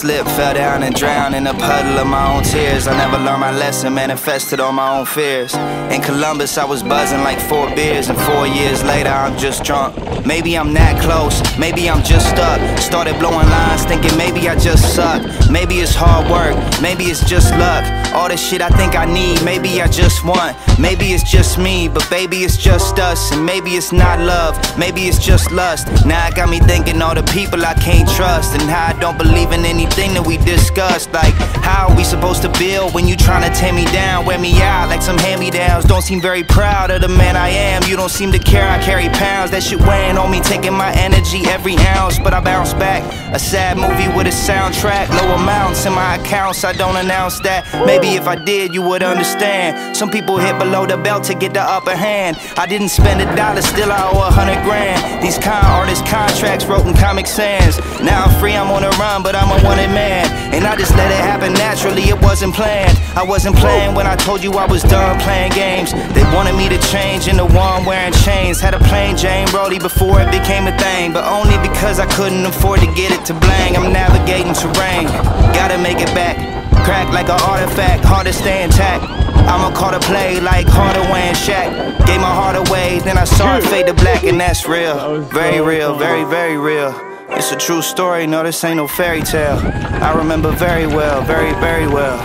slipped, fell down and drowned in a puddle of my own tears. I never learned my lesson, manifested on my own fears. In Columbus, I was buzzing like four beers, and four years later, I'm just drunk. Maybe I'm that close, maybe I'm just stuck. Started blowing lines, thinking maybe I just suck. Maybe it's hard work, maybe it's just luck. All the shit I think I need, maybe I just want. Maybe it's just me, but baby, it's just us. And maybe it's not love, maybe it's just lust. Now it got me thinking all the people I can't trust, and how I don't believe in anything that we discussed. Like, how are we supposed to build when you trying to tear me down, wear me out like some hand me downs? Don't seem very proud of the man I am. You don't seem to care, I carry pounds. That shit weighing on me, taking my energy every ounce, but I bounce back. A sad movie with a soundtrack, low amounts in my accounts. I don't announce that. Maybe if I did, you would understand. Some people hit below the belt to get the upper hand. I didn't spend a dollar, still I owe a hundred grand. These con artist contracts wrote in Comic Sans. Now I'm free, I'm on the run, but I'm a man. And I just let it happen naturally, it wasn't planned. I wasn't playing when I told you I was done playing games. They wanted me to change into one wearing chains. Had a plain Jane Brody before it became a thing, but only because I couldn't afford to get it to blang. I'm navigating terrain, gotta make it back. Crack like an artifact, hard to stay intact. I'ma call the play like Hardaway and Shaq. Gave my heart away, then I saw it fade to black, and that's real. Very real, very, very real. It's a true story, no, this ain't no fairy tale. I remember very well, very, very well.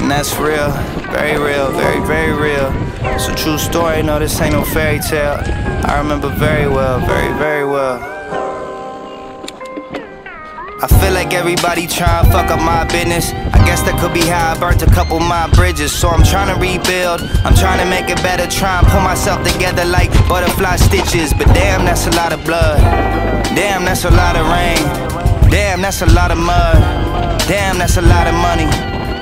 And that's real, very real, very, very real. It's a true story, no, this ain't no fairy tale. I remember very well, very, very I feel like everybody trying to fuck up my business. I guess that could be how I burnt a couple my bridges. So I'm trying to rebuild, I'm trying to make it better, try and pull myself together like butterfly stitches. But damn, that's a lot of blood. Damn, that's a lot of rain. Damn, that's a lot of mud. Damn, that's a lot of money.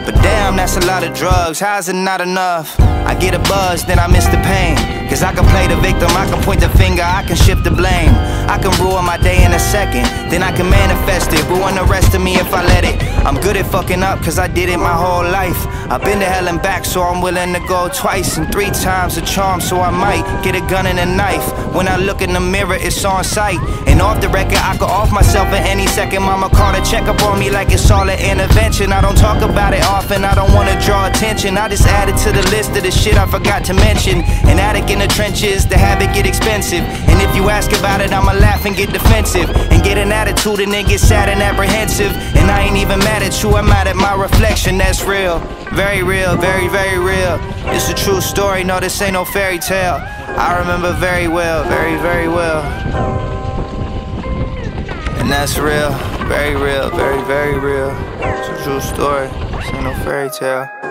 But damn, that's a lot of drugs. How's it not enough? I get a buzz, then I miss the pain. Cause I can play the victim, I can point the finger, I can shift the blame. I can ruin my day in a second, then I can manifest it. Ruin the rest of me if I let it. I'm good at fucking up cause I did it my whole life. I've been to hell and back, so I'm willing to go twice and three times a charm, so I might get a gun and a knife. When I look in the mirror, it's on sight. And off the record, I could off myself at any second. Mama called to check up on me like it's all an intervention. I don't talk about it often, I don't wanna draw attention. I just add it to the list of the shit I forgot to mention. An addict in the trenches, the habit get expensive. And if you ask about it, I'ma laugh and get defensive. And get an attitude and then get sad and apprehensive. And I ain't even mad at you, I'm mad at my reflection, that's real. Very real, very, very real. It's a true story, no, this ain't no fairy tale. I remember very well, very, very well. And that's real, very real, very, very real. It's a true story, ain't no fairy tale.